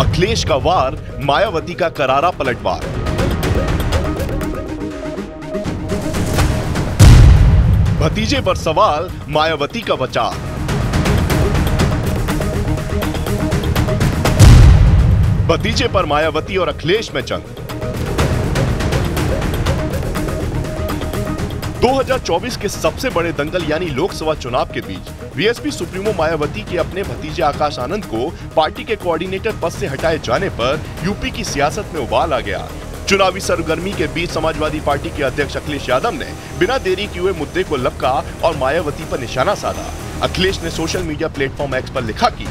अखिलेश का वार, मायावती का करारा पलटवार। भतीजे पर सवाल, मायावती का बचाव भतीजे पर मायावती और अखिलेश में जंग। 2024 के सबसे बड़े दंगल यानी लोकसभा चुनाव के बीच बीएसपी सुप्रीमो मायावती के अपने भतीजे आकाश आनंद को पार्टी के कोऑर्डिनेटर पद से हटाए जाने पर यूपी की सियासत में उबाल आ गया। चुनावी सरगर्मी के बीच समाजवादी पार्टी के अध्यक्ष अखिलेश यादव ने बिना देरी किए हुए मुद्दे को लपका और मायावती पर निशाना साधा। अखिलेश ने सोशल मीडिया प्लेटफॉर्म एक्स पर लिखा कि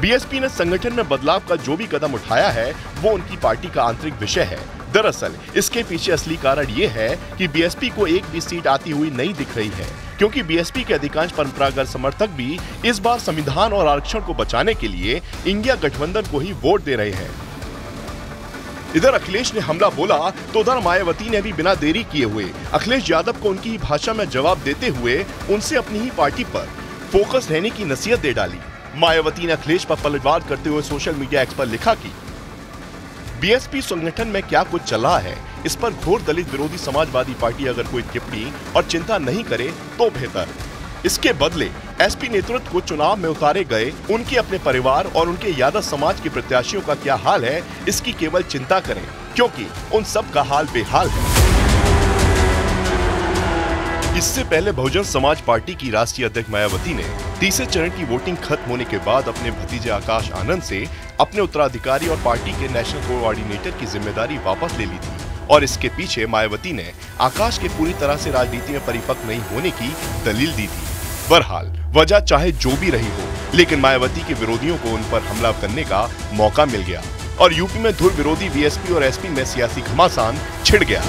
बीएसपी ने संगठन में बदलाव का जो भी कदम उठाया है, वो उनकी पार्टी का आंतरिक विषय है। दरअसल, इसके पीछे असली कारण ये है कि बीएसपी को एक भी सीट आती हुई नहीं दिख रही है, क्योंकि बीएसपी के अधिकांश परंपरागत समर्थक भी इस बार संविधान और आरक्षण को बचाने के लिए इंडिया गठबंधन को ही वोट दे रहे हैं। इधर अखिलेश ने हमला बोला तो उधर मायावती ने भी बिना देरी किए हुए अखिलेश यादव को उनकी भाषा में जवाब देते हुए उनसे अपनी ही पार्टी पर फोकस रहने की नसीहत दे डाली। मायावती ने अखिलेश पर पलटवार करते हुए सोशल मीडिया एक्स पर लिखा कि बीएसपी संगठन में क्या कुछ चल है? इस पर घोर दलित विरोधी समाजवादी पार्टी अगर कोई टिप्पणी और चिंता नहीं करे तो बेहतर। इसके बदले, एसपी नेतृत्व को चुनाव में उतारे गए उनके अपने परिवार और उनके यादव समाज के प्रत्याशियों का क्या हाल है, इसकी केवल चिंता करें, क्योंकि उन सब का हाल बेहाल है। इससे पहले बहुजन समाज पार्टी की राष्ट्रीय अध्यक्ष मायावती ने तीसरे चरण की वोटिंग खत्म होने के बाद अपने भतीजे आकाश आनंद से अपने उत्तराधिकारी और पार्टी के नेशनल कोऑर्डिनेटर की ज़िम्मेदारी वापस ले ली थी। और इसके पीछे मायावती ने आकाश के पूरी तरह से राजनीति में परिपक्व नहीं होने की दलील दी थी। बहरहाल, वजह चाहे जो भी रही हो, लेकिन मायावती के विरोधियों को उन पर हमला करने का मौका मिल गया। और यूपी में धुर विरोधी बीएसपी और एसपी में सियासी घमासान छिड़ गया।